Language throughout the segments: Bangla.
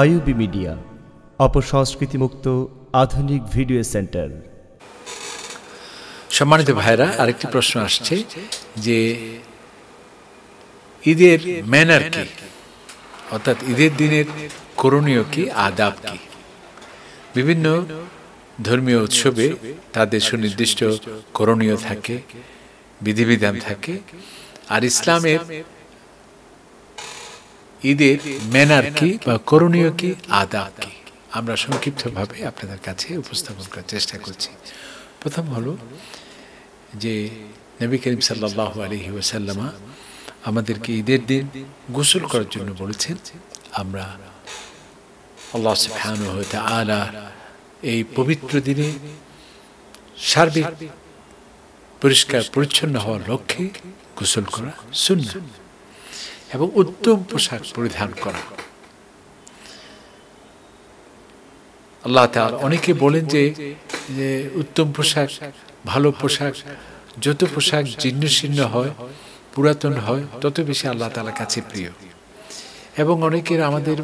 আইউবি মিডিয়া, অপসংস্কৃতিমুক্ত আধুনিক ভিডিও সেন্টার। সম্মানিত ভাইরা আরেকটি প্রশ্ন আসছে যে ঈদের ম্যানার কি? অর্থাৎ ঈদের দিনের করণীয় কি, আদাব কি? বিভিন্ন ধর্মীয় উৎসবে তাদের সুনির্দিষ্ট করণীয় থাকে, বিধিবিধান থাকে, আর ইসলামের ঈদের ম্যানার কি বা করণীয় কি? আদা কি? আমরা সংক্ষিপ্তভাবে আপনাদের কাছে উপস্থাপন করার চেষ্টা করছি। প্রথম হলো যে নবী করিম সাল্লাহ আলহি ওসাল্লামা আমাদেরকে ঈদের দিন গোসল করার জন্য বলেছেন, আমরা আল্লাহ সুবহান আলা এই পবিত্র দিনে সার্বিক, পরিষ্কার, পরিচ্ছন্ন হওয়ার লক্ষ্যে গোসল করা শূন্য এবং উত্তম পোশাক পরিধান করা। আল্লাহ অনেকে বলেন যে যে উত্তম পোশাক, ভালো পোশাক, যত পোশাক জীর্ণ শীর্ণ হয়, পুরাতন হয়, তত বেশি আল্লাহ তালার কাছে প্রিয়। এবং অনেকের আমাদের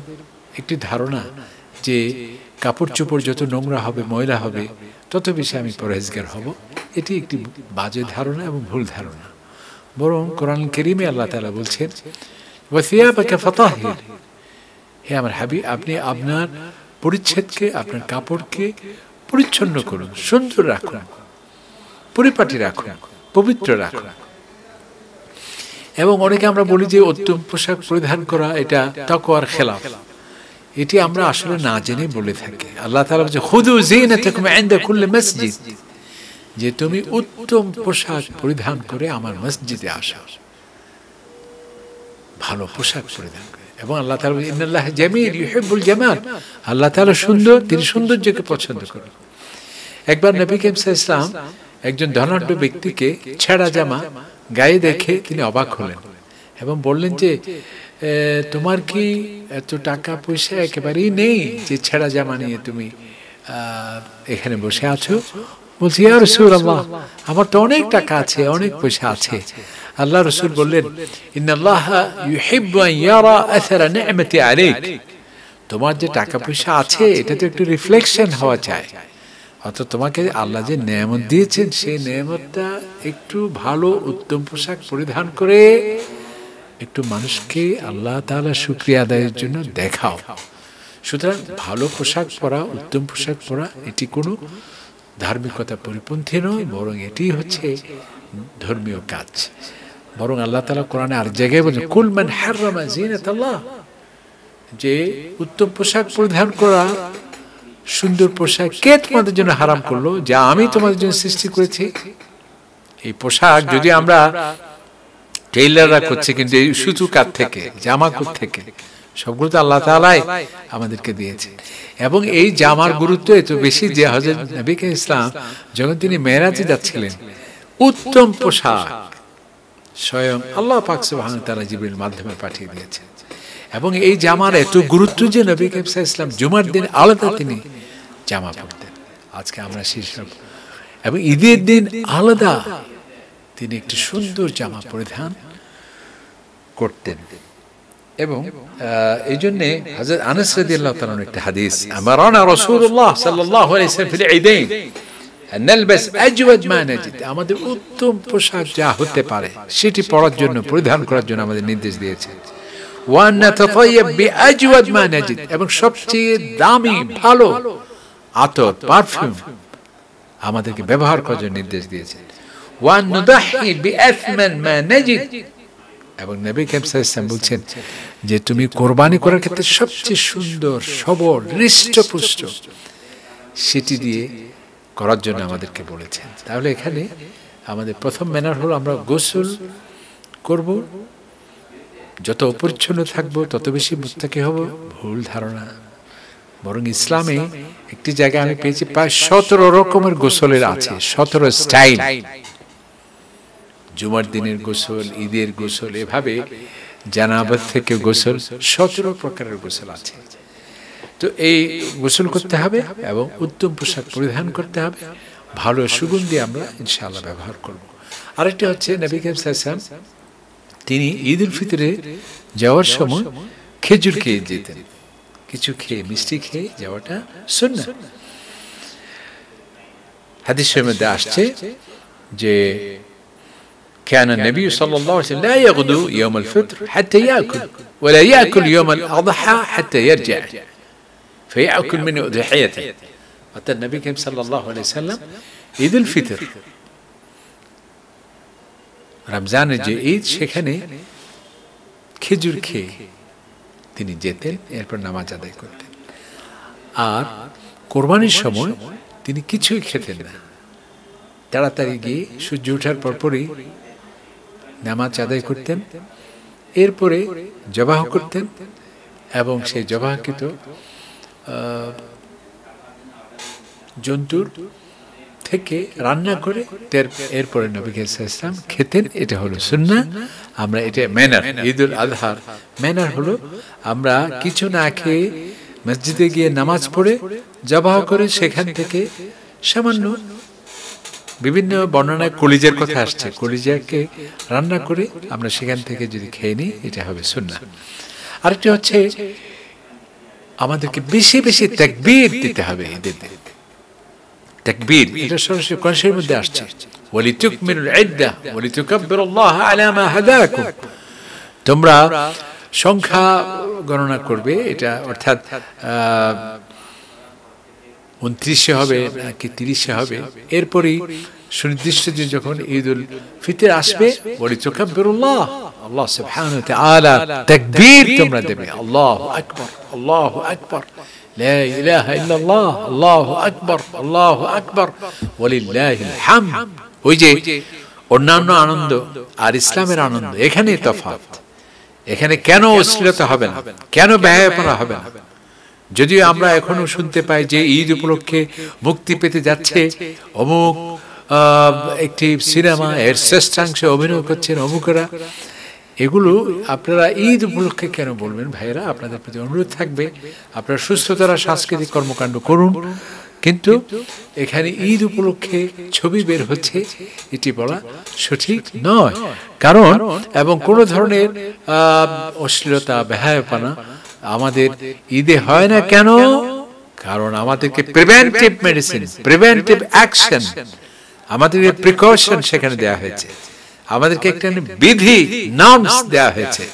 একটি ধারণা যে কাপড় চোপড় যত নোংরা হবে, ময়লা হবে, তত বেশি আমি পরহেজগার হব। এটি একটি বাজে ধারণা এবং ভুল ধারণা। বরং কোরআন কেরিমে আল্লাহ তালা বলছেন হে আমার হাবি আপনি আপনার পরিচ্ছেদকে, আপনার কাপড়কে পরিচ্ছন্ন করুন, সুন্দর রাখুন, পরিপাটি রাখুন, পবিত্র রাখুন। এবং অনেকে আমরা বলি যে উত্তম পোশাক পরিধান করা এটা তাকওয়ার খেলাফ। এটি আমরা আসলে না জেনে বলে থাকি। আল্লাহ তাআলা বলছে খুদু জিনাতাকুম ইনদা কুল্লি মসজিদ। যে তুমি উত্তম পোশাক পরিধান করে আমার মসজিদে আসো। ভালো পোশাক পরিধান করে। এবং আল্লাহ তাআলা ইন্নাল্লাহ জামিল ইউহিব্বুল জামাল। আল্লাহ তাআলা সুন্দর, তিনি সৌন্দর্যকে পছন্দ করেন। একবার নবী করিম ইসলাম একজন ধনাঢ্য ব্যক্তিকে ছেঁড়া জামা গায়ে দেখে তিনি অবাক হলেন এবং বললেন যে তোমার কি এত টাকা পয়সা একেবারেই নেই যে ছেঁড়া জামা নিয়ে তুমি এখানে বসে আছো? বলছি আর রসুল আল্লাহ আমার তো অনেক টাকা আছে, অনেক পয়সা আছে। আল্লাহ রসুল বললেন তোমার যে টাকা পয়সা আছে, এটা তো একটু রিফ্লেকশন হওয়া চায় অর্থাৎ তোমাকে আল্লাহ যে নেয়ামত দিয়েছেন, সেই নেয়ামতটা একটু ভালো, উত্তম পোশাক পরিধান করে একটু মানুষকে আল্লাহ তালা শুক্রিয়া আদায়ের জন্য দেখাও। সুতরাং ভালো পোশাক পরা, উত্তম পোশাক পরা, এটি কোনো ধার্মিকতা পরিপন্থী নয়, বরং এটি হচ্ছে ধর্মীয় কাজ। বরং আল্লাহ তালা কোরআনে আর জায়গায় বলছে কুলমান হাররামা যে উত্তম পোশাক পরিধান করা, সুন্দর পোশাক কে তোমাদের জন্য হারাম করল, যা আমি তোমাদের জন্য সৃষ্টি করেছি? এই পোশাক যদি আমরা টেইলাররা করছে, কিন্তু এই সুতু কার থেকে, জামা কোর থেকে? সবগুলো তো আল্লাহ তালাই আমাদেরকে দিয়েছে। এবং এই জামার গুরুত্ব এত বেশি যে হজরত নবীকে ইসলাম যখন তিনি মেয়েরাজে যাচ্ছিলেন, উত্তম পোশাক স্বয়ং আল্লাহ পাক সুবহান তাআলা জিবরিল মাধ্যমে পাঠিয়ে দিয়েছে। এবং এই জামার এত গুরুত্ব যে নবী ইসলাম জুমার দিন আলাদা তিনি জামা পরতেন। আজকে আমরা সেসব এবং ঈদের দিন আলাদা তিনি একটি সুন্দর জামা পরিধান করতেন। এবং এই জন্য হযরত আনাস রাদিয়াল্লাহু তাআলা একটা হাদিস আমারানা রাসূলুল্লাহ সাল্লাল্লাহু আলাইহি ওয়াসাল্লাম ফিল ঈদাইন নালবাস আজওয়াদ মা নাজিদ আমাদের উত্তম পোশাক যা হতে পারে সেটি পরার জন্য পরিধান করার জন্য আমাদের নির্দেশ দিয়েছে। ওয়ান নাতাতায়াব বিআজওয়াদ মা নাজিদ এবং সবচেয়ে দামি ভালো আতর পারফিউম আমাদেরকে ব্যবহার করার জন্য নির্দেশ দিয়েছে। ওয়ান নুদাহি বিআথমান মা নাজিদ এবং নবী কেমসাইসাম বলছেন যে তুমি কোরবানি করার ক্ষেত্রে সবচেয়ে সুন্দর, সবল, হৃষ্টপুষ্ট সেটি দিয়ে করার জন্য আমাদেরকে বলেছেন। তাহলে এখানে আমাদের প্রথম ম্যানার হলো আমরা গোসল করব। যত অপরিচ্ছন্ন থাকব, তত বেশি মুত্তাকি হব। ভুল ধারণা। বরং ইসলামে একটি জায়গায় আমি পেয়েছি প্রায় সতেরো রকমের গোসলের আছে, সতেরো স্টাইল। জুমার দিনের গোসল, ঈদের গোসল, এভাবে জানাবাদ থেকে গোসল, সতেরো প্রকারের গোসল আছে। তো এই গোসল করতে হবে এবং উত্তম পোশাক পরিধান করতে হবে। ভালো সুগন্ধি আমরা ইনশাআল্লাহ ব্যবহার করব। আরেকটি হচ্ছে নবী সাম তিনি ঈদ উল ফিতরে যাওয়ার সময় খেজুর খেয়ে যেতেন। কিছু খেয়ে, মিষ্টি খেয়ে যাওয়াটা সুন্না হাদিসের মধ্যে আসছে যে كان النبي صلى الله عليه وسلم لا يغدو يوم الفطر حتى يأكل ولا يأكل يوم الأضحى حتى يرجع فيأكل من أضحيته অর্থাৎ নবী করিম সাল্লাহ সাল্লাম ঈদ উল ফিতর রমজানের যে ঈদ সেখানে খেজুর খেয়ে তিনি যেতেন এরপর নামাজ আদায় করতেন আর কোরবানির সময় তিনি কিছুই খেতেন না তাড়াতাড়ি গিয়ে সূর্য ওঠার পরপরই নামাজ আদায় করতেন, এরপরে জবাহ করতেন এবং সেই জবাহকৃত জন্তুর থেকে রান্না করে এরপরে নবীকে ইসলাম খেতেন, এটা হলো সুন্না আমরা এটা ম্যানার ঈদ উল আজহার। ম্যানার হলো আমরা কিছু না খেয়ে মসজিদে গিয়ে নামাজ পড়ে, জবাহ করে সেখান থেকে সামান্য বিভিন্ন বর্ণনায় কলিজার কথা আসছে। কলিজাকে রান্না করে আমরা সেখান থেকে যদি খেয়ে নিই, এটা হবে সুন্না আরেকটি হচ্ছে, আমাদেরকে বেশি বেশি তাকবীর দিতে হবে ঈদের এটা সরাসরি কোরআনের মধ্যে আসছে। আলা মা হাদাকুম। তোমরা সংখ্যা গণনা করবে, এটা অর্থাৎ উনত্রিশে হবে নাকি তিরিশে হবে এরপরই সুনির্দিষ্ট দিন যখন ঈদ উল ফিতর আসবে ওয়ালিতুকাব্বিরুল্লাহ আল্লাহ সুবহানাহু ওয়া তাআলা তাকবীর তোমরা দেবে আল্লাহু আকবার আল্লাহু আকবার لا إله إلا الله الله أكبر الله أكبر ولله الحمد ওই যে অন্যান্য আনন্দ আর ইসলামের আনন্দ এখানে তফাৎ এখানে কেন অশ্লীলতা হবে না কেন ব্যয়পনা হবে না যদিও আমরা এখনও শুনতে পাই যে ঈদ উপলক্ষে মুক্তি পেতে যাচ্ছে অমুক একটি সিনেমা এর শ্রেষ্ঠাংশে অভিনয় করছেন অমুকেরা। এগুলো আপনারা ঈদ উপলক্ষে কেন বলবেন? ভাইয়েরা আপনাদের প্রতি অনুরোধ থাকবে। আপনারা সুস্থতারা সাংস্কৃতিক কর্মকাণ্ড করুন। কিন্তু এখানে ঈদ উপলক্ষে ছবি বের হচ্ছে এটি বলা সঠিক নয়। কারণ এবং কোনো ধরনের অশ্লীলতা বেহায়পানা আমাদের ঈদে হয় না কেন? কারণ আমাদেরকে প্রিভেন্টিভ মেডিসিন প্রিভেন্টিভ অ্যাকশন আমাদেরকে প্রিকশন সেখানে দেওয়া হয়েছে। আমাদেরকে একটা বিধি নামস দেওয়া হয়েছে।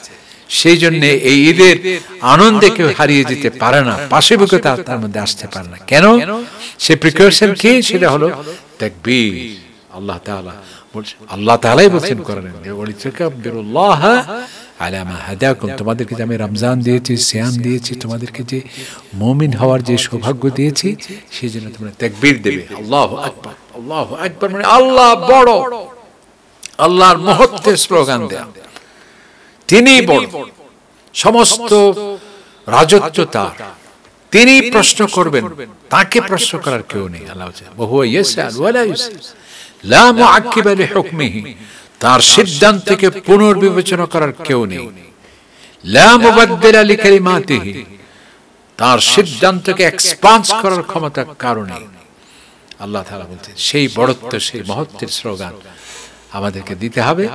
সেই জন্য এই ঈদের আনন্দে কেউ হারিয়ে যেতে পারে না। পাশে পাশবিকতা তার মধ্যে আসতে পারে না। কেন? সে প্রিকশন কি? সেটা হলো তাকবীর। আল্লাহ তাআলা আল্লাহ তাআলাই বলছেন করেন ওয়ালিতাকাব্বিরুল্লাহ আলামা হাদাকুম, তোমাদেরকে যে আমি রমজান দিয়েছি, সিয়াম দিয়েছি, তোমাদেরকে যে মুমিন হওয়ার যে সৌভাগ্য দিয়েছি, সেই জন্য তোমরা তাকবীর দেবে। আল্লাহু আকবার আল্লাহু আকবার মানে আল্লাহ বড়। আল্লাহর মহত্বের স্লোগান দেয়া। তিনি বড়। সমস্ত রাজত্ব তার। তিনি প্রশ্ন করবেন, তাকে প্রশ্ন করার কেউ নেই। আল্লাহ বহু ইউসাল লা মুআক্কিবা লিহুকমিহি তার সিদ্ধান্তকে পুনর্বিবেচনা করার কেউ নেই। তার সিদ্ধান্তকে এক্সপান্স করার ক্ষমতা কারণে। আল্লাহ বলছেন সেই বড়ত্ব সেই মহত্বের স্লোগান আমাদেরকে দিতে হবে।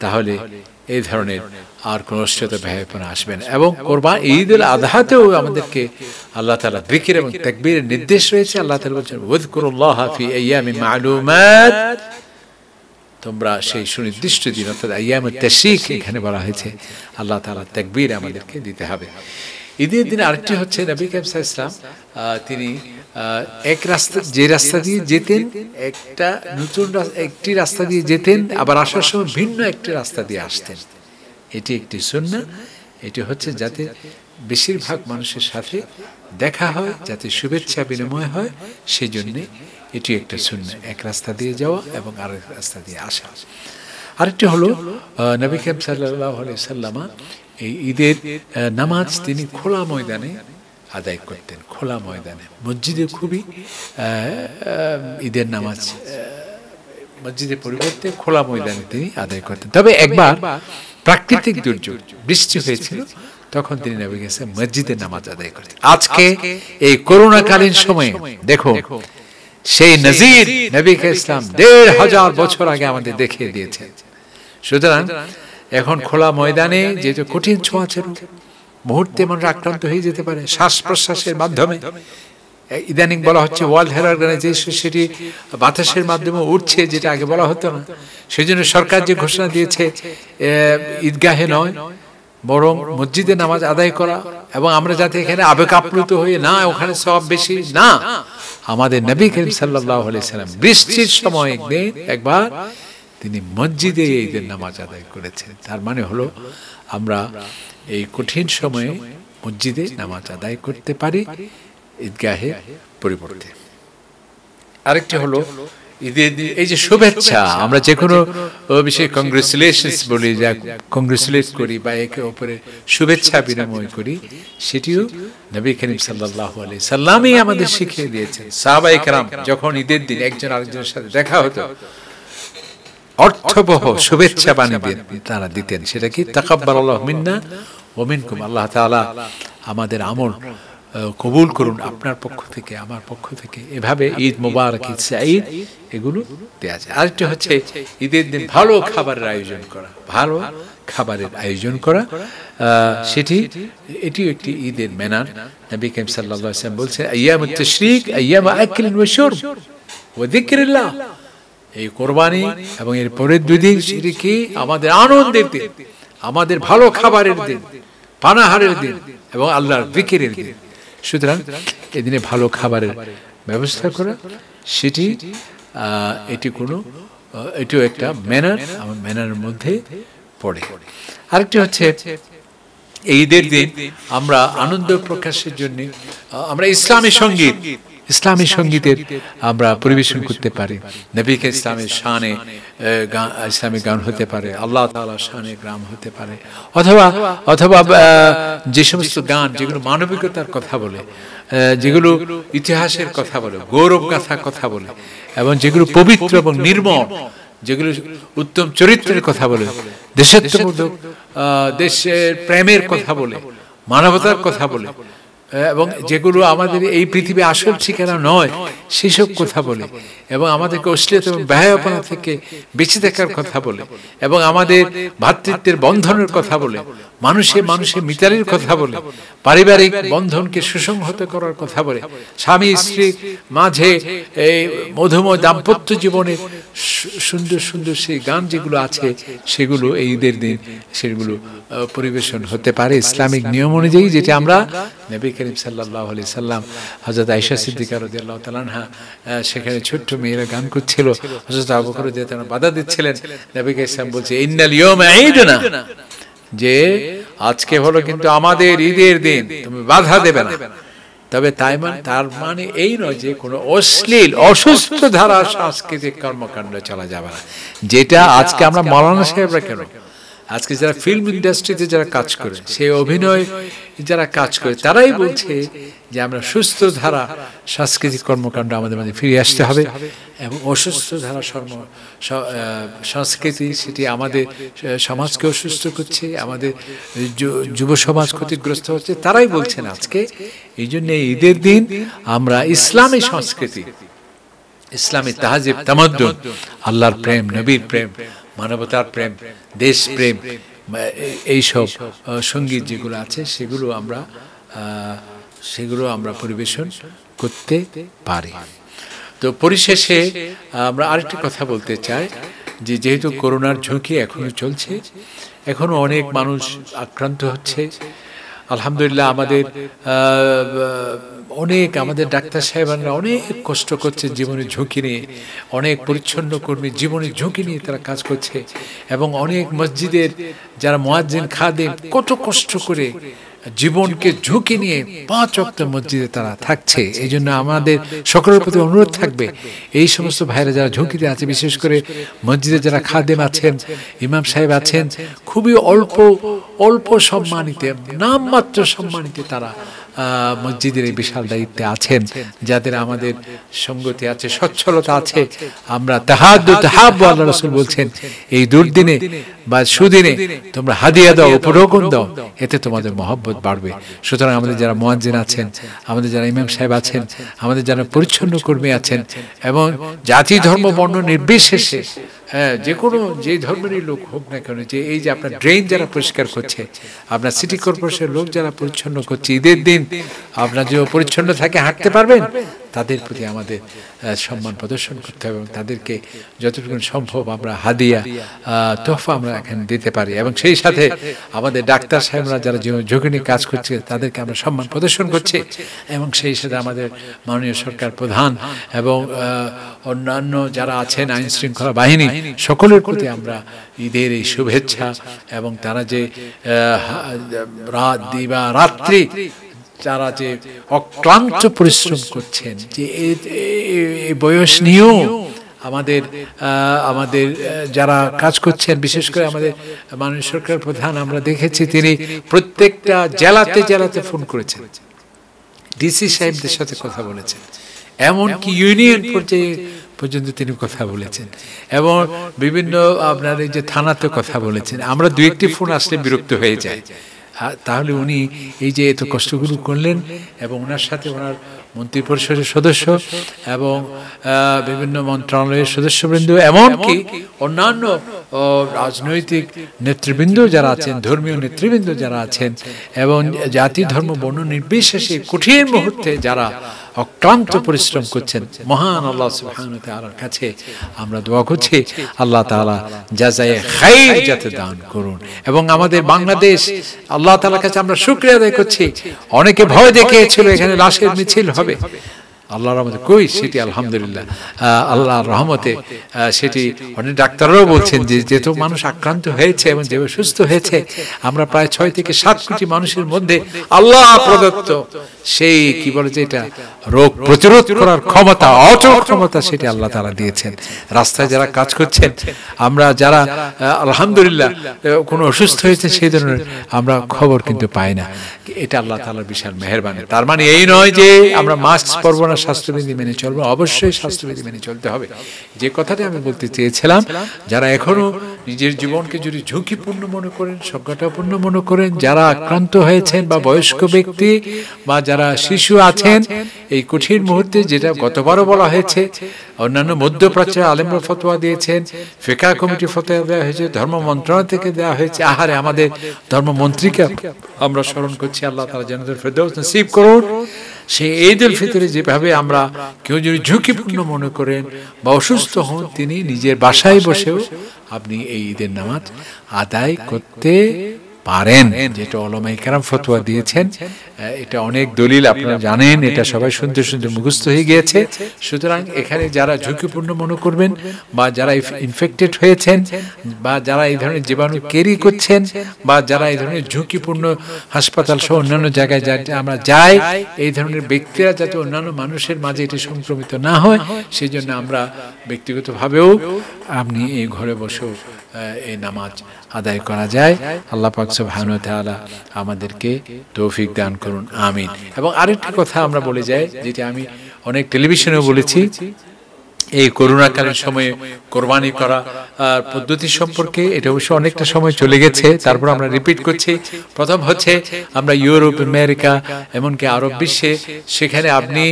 তাহলে এই ধরনের আর কোন ব্যয়পনা আসবে না। এবং কোরবান ঈদ উল আজহাতেও আমাদেরকে আল্লাহ তালা জিকির এবং তাকবীরের নির্দেশ রয়েছে। আল্লাহ তাআলা বলছেন ওয়াজকুরুল্লাহ ফি আইয়ামিন মা'লুমাত তোমরা সেই সুনির্দিষ্ট দিন, অর্থাৎ আইয়াম তাশরিক এখানে বলা হয়েছে, আল্লাহ তালা তাকবীর আমাদেরকে দিতে হবে। ঈদের দিন আরেকটি হচ্ছে নবী কাইম ইসলাম তিনি এক রাস্তা, যে রাস্তা দিয়ে যেতেন, একটা নতুন একটি রাস্তা দিয়ে যেতেন, আবার আসার সময় ভিন্ন একটি রাস্তা দিয়ে আসতেন। এটি একটি সুন্না এটি হচ্ছে যাতে বেশিরভাগ মানুষের সাথে দেখা হয়, যাতে শুভেচ্ছা বিনিময় হয় সেই জন্যে এটি একটা শূন্য এক রাস্তা দিয়ে যাওয়া এবং আরেক রাস্তা দিয়ে আসা। আরেকটি হলো নবী কাম সাল্লাহ সাল্লামা এই ঈদের নামাজ তিনি খোলা ময়দানে আদায় করতেন, খোলা ময়দানে। মসজিদে খুবই ঈদের নামাজ মসজিদের পরিবর্তে খোলা ময়দানে তিনি আদায় করতেন। তবে একবার প্রাকৃতিক দুর্যোগ, বৃষ্টি হয়েছিল, তখন তিনি নবী গেছে মসজিদে নামাজ আদায় করতেন। আজকে এই করোনাকালীন সময়ে, দেখো সেই নজির নবী ইসলাম দেড় হাজার বছর আগে আমাদের দেখিয়ে দিয়েছে। সুতরাং এখন খোলা ময়দানে যেহেতু কঠিন ছোঁয়াচে মুহূর্তে মানুষ আক্রান্ত হয়ে যেতে পারে শ্বাস প্রশ্বাসের মাধ্যমে। ইদানিং বলা হচ্ছে ওয়ার্ল্ড হেলথ অর্গানাইজেশন সেটি বাতাসের মাধ্যমে উঠছে যেটা আগে বলা হতো না। সেই জন্য সরকার যে ঘোষণা দিয়েছে ঈদগাহে নয় বরং মসজিদে নামাজ আদায় করা এবং আমরা যাতে এখানে আবেগ আপ্লুত হয়ে না ওখানে সব বেশি না। আমাদের নবী করিম সাল্লাহ সাল্লাম বৃষ্টির সময় একদিন একবার তিনি মসজিদে ঈদের নামাজ আদায় করেছেন তার মানে হলো আমরা এই কঠিন সময়ে মসজিদে নামাজ আদায় করতে পারি ঈদগাহে পরিবর্তে। আরেকটি হলো এই যে শুভেচ্ছা, আমরা যে কোনো বিষয়ে কংগ্রেচুলেশনস বলি, যা কংগ্রেচুলেট করি বা একে অপরে শুভেচ্ছা বিনিময় করি, সেটিও নবী করিম সাল্লাহ আলি সাল্লামই আমাদের শিখিয়ে দিয়েছেন। সাহাবাই কালাম যখন ঈদের দিন একজন আরেকজনের সাথে দেখা হতো, অর্থবহ শুভেচ্ছা বাণী তারা দিতেন, সেটা কি তাকাব্বার আল্লাহ মিন্না ওমিনকুম আল্লাহ তালা আমাদের আমল কবুল করুন আপনার পক্ষ থেকে আমার পক্ষ থেকে। এভাবে ঈদ মুবারক ঈদ ঈদ এগুলো দেওয়া যায়। আরেকটি হচ্ছে ঈদের দিন ভালো খাবারের আয়োজন করা। ভালো খাবারের আয়োজন করা। সেটি এটিও একটি ঈদের মেনার নবী কাইম সাল্লাল্লাহু আলাইহি ওয়াসাল্লাম বলছেন আইয়ামুত তাশরিক আইয়াম আকিল ওয়া শুরব ওয়া যিকরিল্লাহ। এই কোরবানি এবং এর পরের দুই দিন সেটি কি আমাদের আনন্দের দিন আমাদের ভালো খাবারের দিন পানাহারের দিন এবং আল্লাহর বিকিরের দিন। সুতরাং এদিনে ভালো খাবারের ব্যবস্থা করা, সেটি এটি কোনো এটিও একটা ম্যানার আমার ম্যানারের মধ্যে পড়ে। আরেকটি হচ্ছে, ঈদের দিন আমরা আনন্দ প্রকাশের জন্য আমরা ইসলামী সংগীত ইসলামী সঙ্গীতের আমরা পরিবেশন করতে পারি নবীকে ইসলামের শানে ইসলামী গান হতে পারে আল্লাহ তালা শানে গ্রাম হতে পারে অথবা অথবা যে সমস্ত গান যেগুলো মানবিকতার কথা বলে যেগুলো ইতিহাসের কথা বলে গৌরব গাথার কথা বলে এবং যেগুলো পবিত্র এবং নির্মল যেগুলো উত্তম চরিত্রের কথা বলে দেশাত্মবোধক দেশের প্রেমের কথা বলে মানবতার কথা বলে এবং যেগুলো আমাদের এই পৃথিবী আসল ঠিকানা নয় সেসব কথা বলে এবং আমাদেরকে অশ্লীলতা এবং ব্যয়াপনা থেকে বেঁচে থাকার কথা বলে এবং আমাদের ভাতৃত্বের বন্ধনের কথা বলে। মানুষে মানুষে মিতালির কথা বলে পারিবারিক বন্ধনকে সুসংহত করার কথা বলে। স্বামী স্ত্রী মাঝে এই মধুময় দাম্পত্য জীবনের সুন্দর সুন্দর সেই গান যেগুলো আছে সেগুলো এই ঈদের দিন সেগুলো পরিবেশন হতে পারে। ইসলামিক নিয়ম অনুযায়ী যেটা আমরা নবী করিম সাল্লাহ আলি সাল্লাম হজরত আইসা সিদ্দিকা রদি আল্লাহ তালানহা সেখানে ছোট্ট মেয়েরা গান করছিল। হজরত আবকর দিয়ে তারা বাধা দিচ্ছিলেন নবী ইসলাম বলছে ইন্নাল ইয়ম ঈদ না যে আজকে হলো কিন্তু আমাদের ঈদের দিন তুমি বাধা দেবে না। তবে তাই মানে তার মানে এই নয় যে কোনো অশ্লীল অসুস্থ ধারা সাংস্কৃতিক কর্মকাণ্ড চলা যাবে না। যেটা আজকে আমরা মৌলানা সাহেবরা কেন আজকে যারা ফিল্ম ইন্ডাস্ট্রিতে যারা কাজ করে, সেই অভিনয় যারা কাজ করে, তারাই বলছে যে আমরা সুস্থ ধারা সাংস্কৃতিক কর্মকাণ্ড আমাদের মাঝে ফিরে আসতে হবে এবং অসুস্থ ধারা সর্ম সংস্কৃতি সেটি আমাদের সমাজকে অসুস্থ করছে, আমাদের যুব সমাজ ক্ষতিগ্রস্ত হচ্ছে, তারাই বলছেন আজকে, এই জন্য ঈদের দিন আমরা ইসলামী সংস্কৃতি, ইসলামী তাহাজিব তামাদ্দুন, আল্লাহর প্রেম, নবীর প্রেম মানবতার প্রেম, দেশ প্রেম এইসব সংগীত যেগুলো আছে, সেগুলো আমরা সেগুলো আমরা পরিবেশন করতে পারি। তো পরিশেষে আমরা আরেকটি কথা বলতে চাই, যে যেহেতু করোনার ঝুঁকি এখনও চলছে এখনও অনেক মানুষ আক্রান্ত হচ্ছে আলহামদুলিল্লাহ আমাদের অনেক আমাদের ডাক্তার সাহেবানরা অনেক কষ্ট করছে জীবনের ঝুঁকি নিয়ে। অনেক পরিচ্ছন্ন কর্মী জীবনের ঝুঁকি নিয়ে তারা কাজ করছে। এবং অনেক মসজিদের যারা মোয়াজ্জিন খাদে কত কষ্ট করে জীবনকে ঝুঁকি নিয়ে পাঁচ অক্ট মসজিদে তারা থাকছে। এই জন্য আমাদের সকলের প্রতি অনুরোধ থাকবে, এই সমস্ত ভাইরা যারা ঝুঁকিতে আছে, বিশেষ করে মসজিদে যারা খাদেম আছেন, ইমাম সাহেব আছেন, খুবই অল্প অল্প সম্মানিত, নামমাত্র সম্মানিত তারা মসজিদের এই বিশাল দায়িত্বে আছেন, যাদের আমাদের সঙ্গতি আছে, সচ্ছলতা আছে। আমরা আল্লাহ রসুল বলছেন, এই দুর্দিনে বা সুদিনে তোমরা হাদিয়া দাও, উপরোগন দাও, এতে তোমাদের মহব্বত বাড়বে। সুতরাং আমাদের যারা মোয়াজ্জিন আছেন, আমাদের যারা ইমাম সাহেব আছেন, আমাদের যারা পরিচ্ছন্ন কর্মী আছেন, এবং জাতি, ধর্ম, বর্ণ নির্বিশেষে হ্যাঁ যে কোনো যে ধর্মেরই লোক হোক না কেন, যে এই যে আপনার ড্রেন যারা পরিষ্কার করছে, আপনার সিটি কর্পোরেশনের লোক যারা পরিচ্ছন্ন করছে, ঈদের দিন আপনার যে পরিচ্ছন্ন থাকে, হাঁটতে পারবেন? তাদের প্রতি আমাদের সম্মান প্রদর্শন করতে হবে এবং তাদেরকে যতটুকু সম্ভব আমরা হাদিয়া তোহফা আমরা এখানে দিতে পারি। এবং সেই সাথে আমাদের ডাক্তার সাহেবরা যারা ঝুঁকি নিয়ে কাজ করছে, তাদেরকে আমরা সম্মান প্রদর্শন করছি। এবং সেই সাথে আমাদের মাননীয় সরকার প্রধান এবং অন্যান্য যারা আছেন আইন শৃঙ্খলা বাহিনী সকলের প্রতি আমরা ঈদের এই শুভেচ্ছা এবং তারা যে রাত দিবা রাত্রি যারা যে অক্লান্ত পরিশ্রম করছেন, যে বয়স নিয়েও আমাদের আমাদের যারা কাজ করছেন, বিশেষ করে আমাদের মাননীয় সরকার প্রধান আমরা দেখেছি, তিনি প্রত্যেকটা জেলাতে জেলাতে ফোন করেছেন। ডিসি সাহেবদের সাথে কথা বলেছেন। এমনকি ইউনিয়ন পর্যায়ে পর্যন্ত তিনি কথা বলেছেন। এবং বিভিন্ন আপনার এই যে থানাতে কথা বলেছেন। আমরা দু একটি ফোন আসলে বিরক্ত হয়ে যায় তাহলে উনি এই যে এত কষ্টগুলো করলেন এবং ওনার সাথে ওনার মন্ত্রিপরিষদের সদস্য এবং বিভিন্ন মন্ত্রণালয়ের সদস্যবৃন্দ এমনকি অন্যান্য রাজনৈতিক নেতৃবৃন্দ যারা আছেন, ধর্মীয় নেতৃবৃন্দ যারা আছেন এবং জাতি, ধর্ম, বর্ণ নির্বিশেষে কঠিন মুহূর্তে যারা অক্লান্ত পরিশ্রম করছেন। মহান আল্লাহ তাআলার কাছে আমরা দোয়া করছি, আল্লাহ তাআলা জাযায়ে খাইর যাতে দান করুন। এবং আমাদের বাংলাদেশ, আল্লাহ তাআলার কাছে আমরা শুকরিয়া আদায় করছি। অনেকে ভয় দেখিয়েছিল এখানে লাশের মিছিল হবে। আল্লাহর রহমতে। কই সেটি? আলহামদুলিল্লাহ। আল্লাহর রহমতে সেটি অনেক ডাক্তাররাও বলছেন যে যেহেতু মানুষ আক্রান্ত হয়েছে এবং যেভাবে সুস্থ হয়েছে, আমরা প্রায় ছয় থেকে সাত কোটি মানুষের মধ্যে আল্লাহ প্রদত্ত সেই, কি বলে যে এটা, রোগ প্রতিরোধ করার ক্ষমতা অচল ক্ষমতা সেটি আল্লাহ তারা দিয়েছেন। রাস্তায় যারা কাজ করছেন, আমরা যারা আলহামদুলিল্লাহ কোনো অসুস্থ হয়েছে সেই ধরনের আমরা খবর কিন্তু পাই না। এটা আল্লাহ তাআলার বিশাল মেহেরবানি। তার মানে এই নয় যে আমরা মাস্ক পরবো না স্বাস্থ্যবিধি মেনে চলবো, অবশ্যই স্বাস্থ্যবিধি মেনে চলতে হবে। যে কথাটি আমি বলতে চেয়েছিলাম, যারা এখনও নিজের জীবনকে যদি ঝুঁকিপূর্ণ মনে করেন সংকটাপূর্ণ মনে করেন, যারা আক্রান্ত হয়েছেন বা বয়স্ক ব্যক্তি বা যারা শিশু আছেন, এই কঠিন মুহূর্তে যেটা গতবারও বলা হয়েছে, অন্যান্য মধ্যপ্রাচ্যের আলেমরা ফতোয়া দিয়েছেন ফেকা কমিটি ফতোয়া দেওয়া হয়েছে, ধর্ম মন্ত্রণালয় থেকে দেওয়া হয়েছে, আহারে আমাদের ধর্মমন্ত্রীকে আমরা স্মরণ করছি, আল্লাহ তালা যেন ফেরদৌস নসিব করুন। সেই ঈদের ফিতরে যেভাবে আমরা কেউ যদি ঝুঁকিপূর্ণ মনে করেন বা অসুস্থ হন, তিনি নিজের বাসায় বসেও আপনি এই ঈদের নামাজ আদায় করতে পারেন, যেটা ওলামাই কারাম ফতোয়া দিয়েছেন। এটা অনেক দলিল, আপনারা জানেন, এটা সবাই শুনতে শুনতে মুখস্থ হয়ে গিয়েছে। সুতরাং এখানে যারা ঝুঁকিপূর্ণ মনে করবেন বা যারা ইনফেক্টেড হয়েছেন বা যারা এই ধরনের জীবাণু ক্যারি করছেন বা যারা এই ধরনের ঝুঁকিপূর্ণ হাসপাতাল সহ অন্যান্য জায়গায় আমরা যাই, এই ধরনের ব্যক্তিরা যাতে অন্যান্য মানুষের মাঝে এটি সংক্রমিত না হয় সেই জন্য আমরা ব্যক্তিগতভাবেও আপনি এই ঘরে বসেও এই নামাজ আদায় করা যায়। আল্লাহ পাক সুবহানাহু তাআলা আমাদেরকে তৌফিক দান করুন, আমিন। এবং আরেকটি কথা আমরা বলে যাই, যেটি আমি অনেক টেলিভিশনেও বলেছি এই করোনাকালীন সময়ে কোরবানি করা পদ্ধতি সম্পর্কে এটা অবশ্য অনেকটা সময় চলে গেছে, তারপর আমরা রিপিট করছি। প্রথম হচ্ছে আমরা ইউরোপ, আমেরিকা, এমনকি আরব বিশ্বে, সেখানে আপনি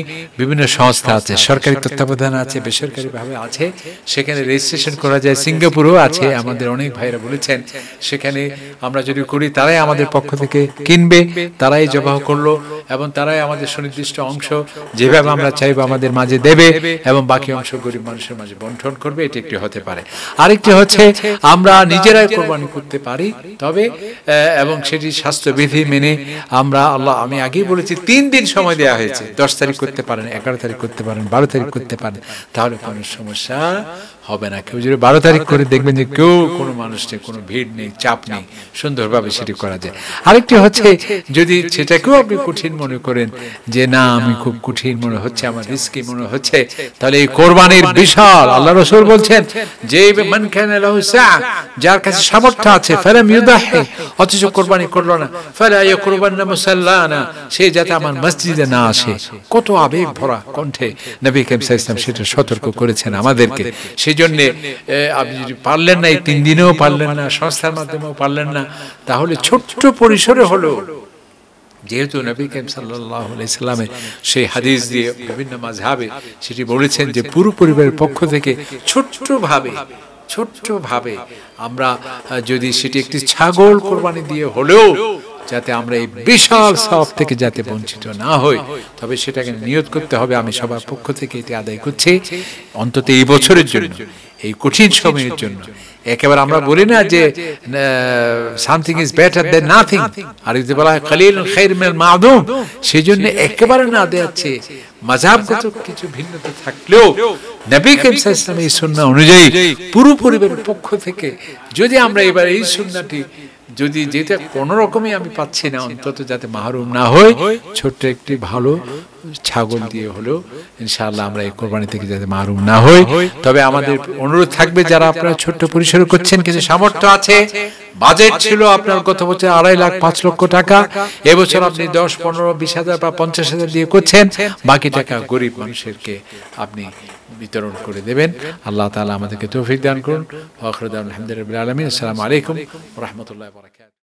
বিভিন্ন সংস্থা আছে, সরকারি তত্ত্বাবধান আছে, বেসরকারিভাবে আছে, সেখানে রেজিস্ট্রেশন করা যায়। সিঙ্গাপুরও আছে, আমাদের অনেক ভাইরা বলেছেন, সেখানে আমরা যদি করি, তারাই আমাদের পক্ষ থেকে কিনবে, তারাই জবাহ করল। এবং তারাই আমাদের সুনির্দিষ্ট অংশ, যেভাবে আমরা চাইব আমাদের মাঝে দেবে এবং বাকি অংশ গরিব মানুষের মাঝে বন্টন করবে, এটি একটি হতে পারে। আরেকটি হচ্ছে, আমরা নিজেরাই কোরবানি করতে পারি, তবে এবং সেটি স্বাস্থ্যবিধি মেনে আমরা, আল্লাহ, আমি আগেই বলেছি, তিন দিন সময় দেওয়া হয়েছে। দশ তারিখ করতে পারেন, এগারো তারিখ করতে পারেন, বারো তারিখ করতে পারেন, তাহলে কোনো সমস্যা হবে না। কেউ যদি বারো তারিখ করে দেখবেন যে কেউ কোনো মানুষ নেই কোনো ভিড় নেই চাপ নেই সুন্দরভাবে সেটি করা যায়। আরেকটি হচ্ছে যদি সেটাকেও আপনি কঠিন মনে করেন যে না আমি খুব কঠিন মনে হচ্ছে আমার রিস্কি মনে হচ্ছে তাহলে এই কোরবানির বিশাল আল্লাহ রসুল বলছেন যে মান সাআ, যার কাছে সামর্থ্য আছে ফালাম ইউদাহি অথচ কোরবানি করল না ফালা ইয়াকুরবান্না মুসাল্লানা সে যাতে আমার মসজিদে না আসে। কত আবেগ ভরা কণ্ঠে নবী আলাইহি ওয়াসাল্লাম সেটা সতর্ক করেছেন আমাদেরকে। সেই জন্য আপনি যদি পারলেন না, এই তিন দিনেও পারলেন না, সংস্থার মাধ্যমেও পারলেন না, তাহলে ছোট্ট পরিসরে হলো যেহেতু নবী আলাইহি সাল্লামের সেই হাদিস দিয়ে বিভিন্ন মাযহাবে সেটি বলেছেন যে পুরো পরিবারের পক্ষ থেকে ছোট্টভাবে ছোট্টভাবে আমরা যদি সেটি একটি ছাগল কোরবানি দিয়ে হলেও যাতে আমরা এই বিশাল সব থেকে যাতে বঞ্চিত না হই। তবে সেটাকে নিয়ত করতে হবে। আমি সবার পক্ষ থেকে এটি আদায় করছি অন্তত এই বছরের জন্য, এই কঠিন সময়ের জন্য। একেবারে আমরা বলি না যে something is better than nothing আর যদি বলা হয় খালিল খাইর মাধুম সেই জন্য একেবারে না দেয়াচ্ছে মাঝাবগত কিছু ভিন্নতা থাকলেও নবী আলাইহি এই সুন্নাহ অনুযায়ী পুরো পরিবারের পক্ষ থেকে যদি আমরা এবার এই সুন্নাহটি যদি যেটা কোনো রকমই আমি পাচ্ছি না অন্তত যাতে মাহরুম না হয় ছোট্ট একটি ভালো ছাগল দিয়ে হলেও ইনশাআল্লাহ আমরা এই কোরবানি থেকে যাতে মাহরুম না হই। তবে আমাদের অনুরোধ থাকবে যারা আপনারা ছোট্ট পরিসরে করছেন কিছু সামর্থ্য আছে বাজেট ছিল আপনার গত বছর আড়াই লাখ পাঁচ লক্ষ টাকা এবছর আপনি দশ পনেরো বিশ হাজার বা পঞ্চাশ হাজার দিয়ে করছেন বাকি টাকা গরিব মানুষেরকে আপনি বিতরণ করে দেবেন। আল্লাহ তালা আমাদেরকে তৌফিক দান করুন। আলহামদুলিল্লাহ আলমিন। আসসালামু আলাইকুম রহমতুল্লাহ বারাকাতুহু।